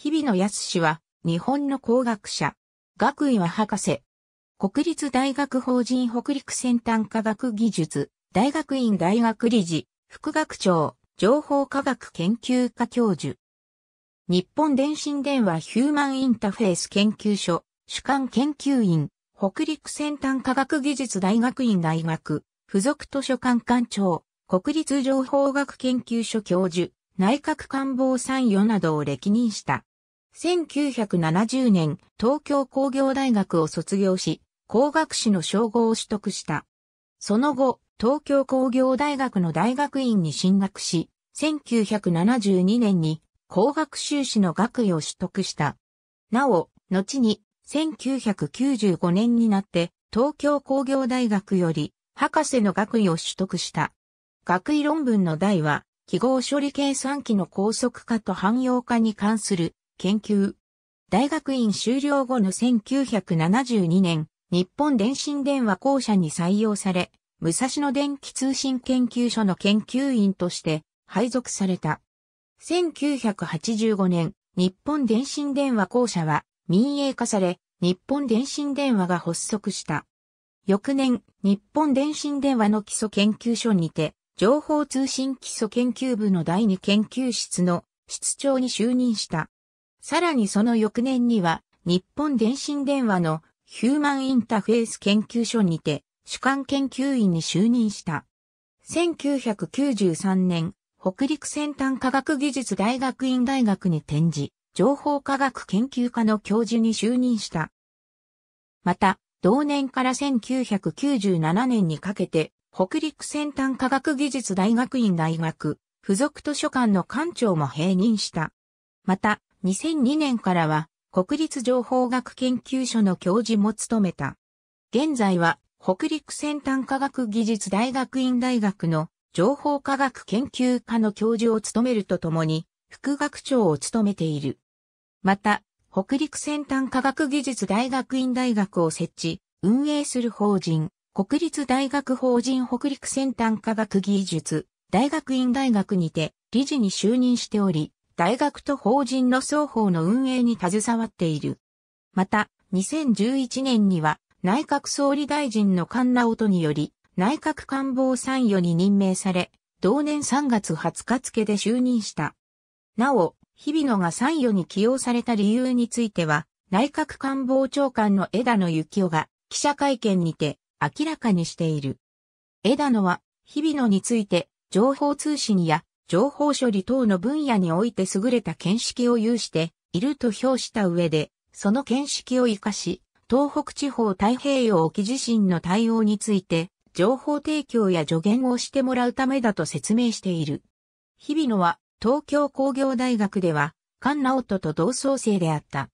日比野康は日本の工学者。学位は博士。国立大学法人北陸先端科学技術大学院大学理事副学長情報科学研究科教授。日本電信電話ヒューマンインターフェース研究所主幹研究員北陸先端科学技術大学院大学附属図書館館長国立情報学研究所教授内閣官房参与などを歴任した。1970年、東京工業大学を卒業し、工学士の称号を取得した。その後、東京工業大学の大学院に進学し、1972年に工学修士の学位を取得した。なお、後に1995年になって東京工業大学より博士の学位を取得した。学位論文の題は、記号処理計算機の高速化と汎用化に関する研究。大学院修了後の1972年、日本電信電話公社に採用され、武蔵野電気通信研究所の研究員として配属された。1985年、日本電信電話公社は民営化され、日本電信電話が発足した。翌年、日本電信電話の基礎研究所にて、情報通信基礎研究部の第二研究室の室長に就任した。さらにその翌年には、日本電信電話のヒューマンインターフェース研究所にて、主幹研究員に就任した。1993年、北陸先端科学技術大学院大学に転じ、情報科学研究科の教授に就任した。また、同年から1997年にかけて、北陸先端科学技術大学院大学、附属図書館の館長も併任した。また、2002年からは国立情報学研究所の教授も務めた。現在は北陸先端科学技術大学院大学の情報科学研究科の教授を務めるとともに副学長を務めている。また、北陸先端科学技術大学院大学を設置、運営する法人、国立大学法人北陸先端科学技術大学院大学にて理事に就任しており、大学と法人の双方の運営に携わっている。また、2011年には内閣総理大臣の菅直人により内閣官房参与に任命され、同年3月20日付で就任した。なお、日比野が参与に起用された理由については、内閣官房長官の枝野幸男が記者会見にて明らかにしている。枝野は、日比野について、情報通信や情報処理等の分野において優れた見識を有していると評した上で、その見識を活かし、東北地方太平洋沖地震の対応について、情報提供や助言をしてもらうためだと説明している。日比野は、東京工業大学では、菅直人と同窓生であった。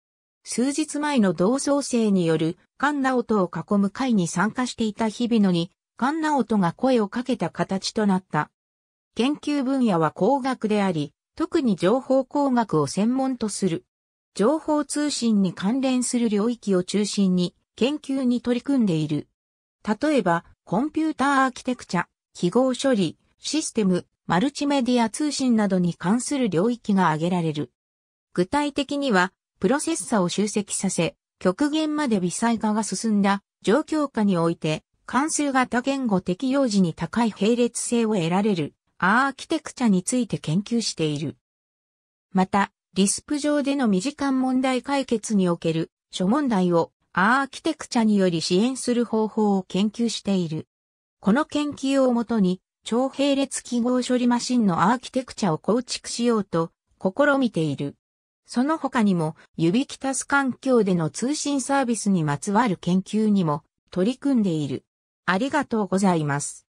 数日前の同窓生による菅直人を囲む会に参加していた日比野に、菅直人が声をかけた形となった。研究分野は工学であり、特に情報工学を専門とする。情報通信に関連する領域を中心に研究に取り組んでいる。例えば、コンピューターアーキテクチャ、記号処理、システム、マルチメディア通信などに関する領域が挙げられる。具体的には、プロセッサを集積させ、極限まで微細化が進んだ状況下において、関数型言語適用時に高い並列性を得られるアーキテクチャについて研究している。また、リスプ上での未時間問題解決における諸問題をアーキテクチャにより支援する方法を研究している。この研究をもとに、超並列記号処理マシンのアーキテクチャを構築しようと試みている。その他にも、指キタス環境での通信サービスにまつわる研究にも取り組んでいる。ありがとうございます。